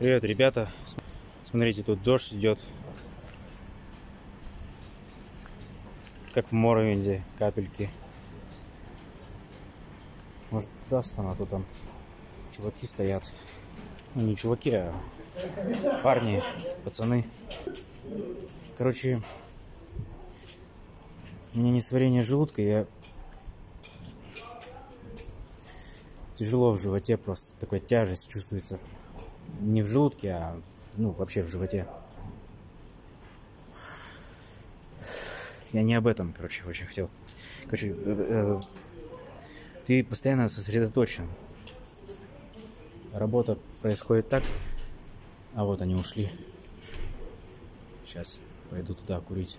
Привет, ребята. Смотрите, тут дождь идет. Как в Моровинде, капельки. Может, туда встану, а то там чуваки стоят. Ну, не чуваки, а парни, пацаны. Короче, у меня несварение желудка, я тяжело в животе просто, такая тяжесть чувствуется. Не в желудке, а ну, вообще в животе. Я не об этом, короче, очень хотел. Короче, э, э, ты постоянно сосредоточен. Работа происходит так, а вот они ушли. Сейчас пойду туда курить.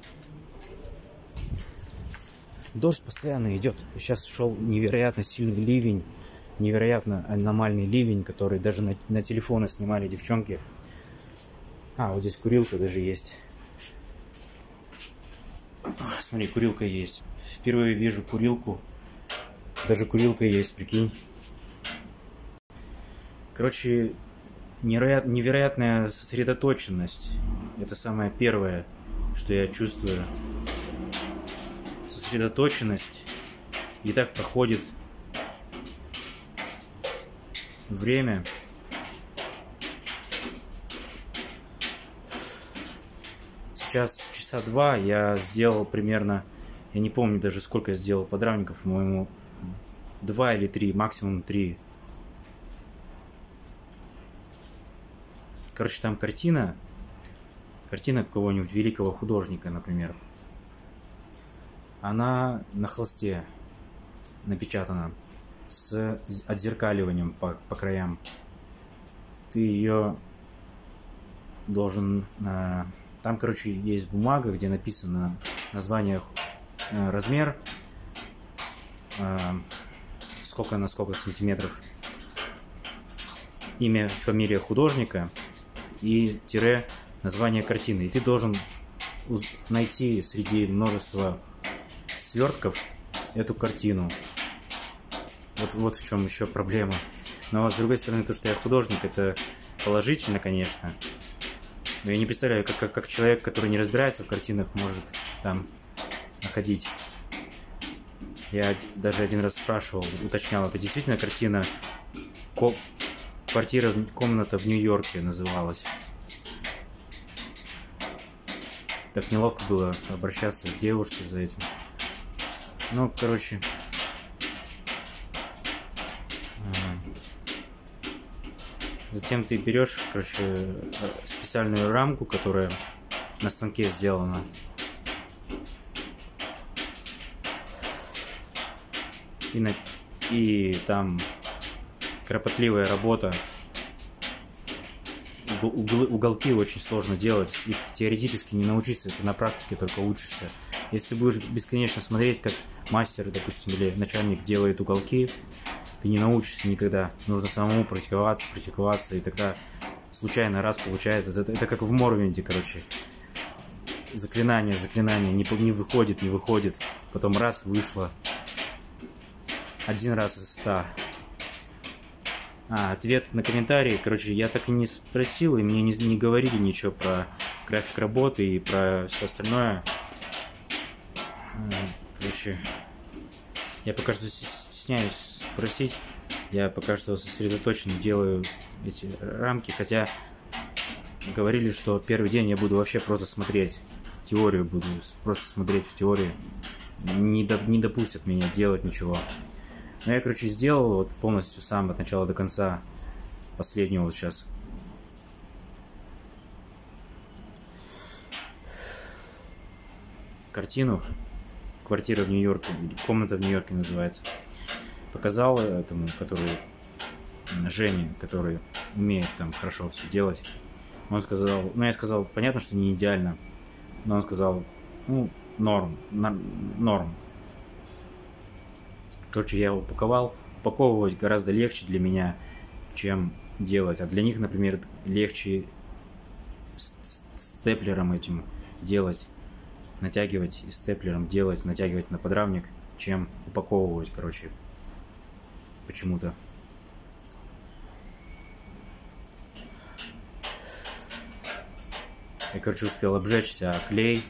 Дождь постоянно идет. Сейчас шел невероятно сильный ливень, невероятно аномальный ливень, который даже на, на телефоны снимали девчонки. А, вот здесь курилка даже есть. Смотри, курилка есть. Впервые вижу курилку. Даже курилка есть, прикинь. Короче, невероятная сосредоточенность. Это самое первое, что я чувствую. Сосредоточенность. И так проходит время. Сейчас часа два я сделал примерно, я не помню даже сколько я сделал подрамников, по-моему, два или три, максимум три Короче, там картина, картина какого-нибудь великого художника, например. Она на холсте напечатана с отзеркаливанием по, по краям. Ты ее должен... Э, там, короче, есть бумага, где написано название, э, размер, э, сколько на сколько сантиметров, имя, фамилия художника – и тире название картины. И ты должен найти среди множества свертков эту картину. Вот, вот в чем еще проблема. Но с другой стороны, то, что я художник, это положительно, конечно. Но я не представляю, как, как, как человек, который не разбирается в картинах, может там находить. Я даже один раз спрашивал, уточнял, это действительно картина Квартира, комната в Нью-Йорке называлась. Так неловко было обращаться к девушке за этим. Ну, короче. Затем ты берешь, короче, специальную рамку, которая на станке сделана. И, на... и там кропотливая работа. Углы, уголки очень сложно делать. Их теоретически не научиться, это на практике только учишься. Если ты будешь бесконечно смотреть, как мастер, допустим, или начальник делает уголки, ты не научишься никогда. Нужно самому практиковаться, практиковаться, и тогда случайно раз получается. Это, это как в Морвинде, короче. Заклинание, заклинание, не, не выходит, не выходит. Потом раз вышло. Один раз из ста. А, ответ на комментарии, короче, я так и не спросил, и мне не, не говорили ничего про график работы и про все остальное. Короче, я пока что стесняюсь спросить. Я пока что сосредоточен делаю эти рамки, хотя говорили, что первый день я буду вообще просто смотреть теорию, буду просто смотреть в теории. Не, до, не допустят меня делать ничего. Но ну, я, короче, сделал вот полностью сам от начала до конца последнего вот сейчас. Картину. Квартира в Нью-Йорке, комната в Нью-Йорке называется. Показал этому, который Жене, который умеет там хорошо все делать. Он сказал, ну я сказал, понятно, что не идеально, но он сказал, ну, норм, норм. Короче, я упаковал. Упаковывать гораздо легче для меня, чем делать. А для них, например, легче степлером этим делать, натягивать и степлером делать, натягивать на подрамник, чем упаковывать, короче, почему-то. Я, короче, успел обжечься, а клей...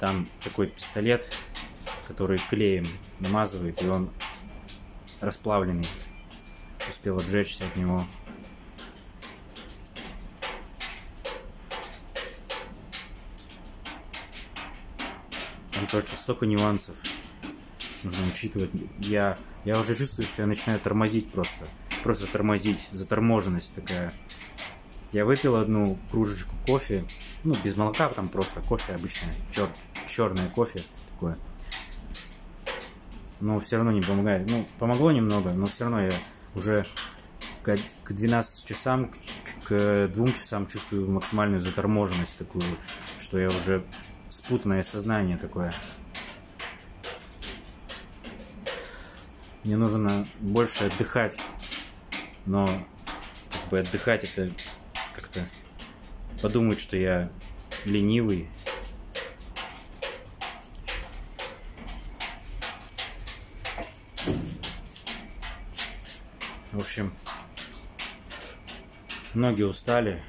Там такой пистолет, который клеем намазывает, и он расплавленный. Успел обжечься от него. Короче, столько нюансов нужно учитывать. Я, я уже чувствую, что я начинаю тормозить просто. Просто тормозить. Заторможенность такая. Я выпил одну кружечку кофе. Ну, без молока, там просто кофе обычное. Чер, черное кофе такое. Но все равно не помогает. Ну, помогло немного, но все равно я уже к, к 12 часам, к, к 2 часам чувствую максимальную заторможенность такую, что я уже спутанное сознание такое. Мне нужно больше отдыхать, но как бы отдыхать это как-то подумать, что я ленивый. В общем, ноги устали,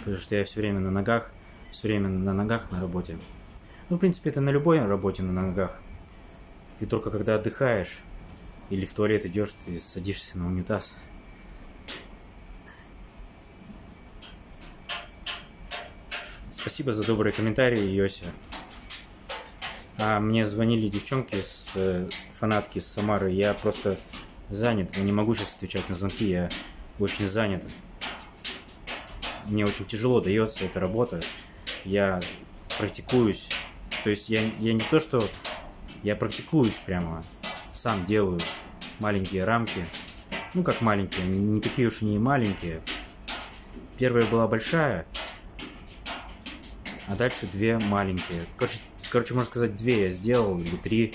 потому что я все время на ногах, все время на ногах на работе. Ну, в принципе, это на любой работе на ногах. Ты только когда отдыхаешь или в туалет идешь, ты садишься на унитаз. Спасибо за добрые комментарии, Йося. А мне звонили девчонки с э, фанатки с Самары. Я просто занят. Я не могу сейчас отвечать на звонки. Я очень занят. Мне очень тяжело дается эта работа. Я практикуюсь то есть я, я не то, что я практикуюсь прямо, сам делаю маленькие рамки. Ну, как маленькие, не такие уж и не маленькие. Первая была большая, а дальше две маленькие. Короче, короче, можно сказать, две я сделал, или три.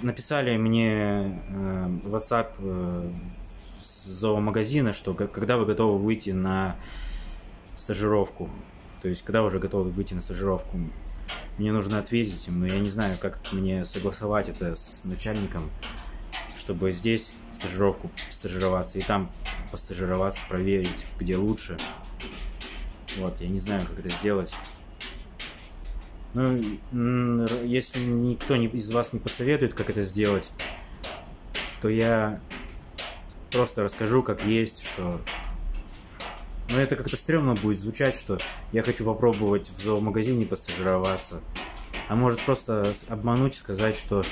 Написали мне э, WhatsApp э, с зоомагазина, что когда вы готовы выйти на стажировку. То есть, когда уже готовы выйти на стажировку, мне нужно ответить им, но я не знаю, как мне согласовать это с начальником, чтобы здесь стажировку стажироваться и там постажироваться, проверить, где лучше. Вот, я не знаю, как это сделать. Ну, если никто из вас не посоветует, как это сделать, то я просто расскажу, как есть, что но это как-то стрёмно будет звучать, что я хочу попробовать в зоомагазине постажироваться. А может просто обмануть сказать, что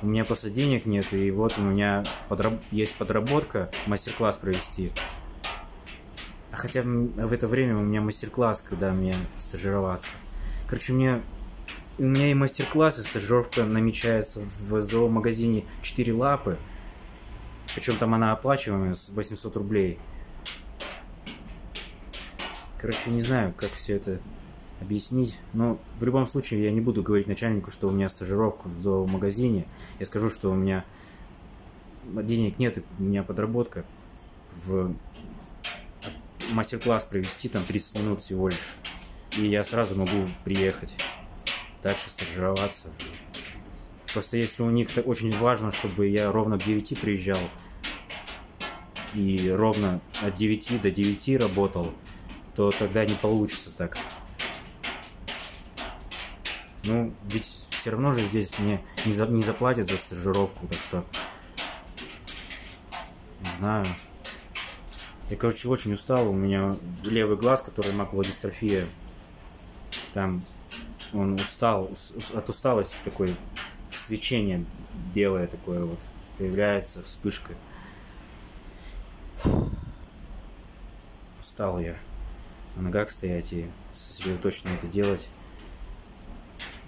у меня просто денег нет, и вот у меня подраб... есть подработка, мастер-класс провести. А хотя в это время у меня мастер-класс, когда мне стажироваться. Короче, мне у меня и мастер-класс, и стажировка намечается в зоомагазине 4 лапы. Причем там она оплачиваемая с 800 рублей. Короче, не знаю, как все это объяснить. Но в любом случае я не буду говорить начальнику, что у меня стажировка в зоомагазине. Я скажу, что у меня денег нет, и у меня подработка в мастер-класс провести там 30 минут всего лишь. И я сразу могу приехать дальше стажироваться. Просто если у них очень важно, чтобы я ровно к 9 приезжал и ровно от 9 до 9 работал, то тогда не получится так. Ну, ведь все равно же здесь мне не, за, не заплатят за стажировку, так что... Не знаю. Я, короче, очень устал. У меня левый глаз, который макулодистрофия, там он устал, от усталости такое свечение белое такое вот появляется, вспышка. Фу. Устал я на ногах стоять и сосредоточенно это делать.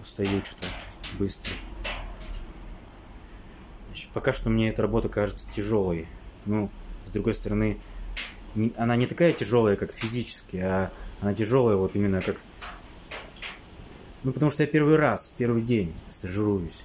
Устаю что-то быстро. Значит, пока что мне эта работа кажется тяжелой. Ну, с другой стороны, она не такая тяжелая, как физически, а она тяжелая вот именно как... Ну, потому что я первый раз, первый день стажируюсь.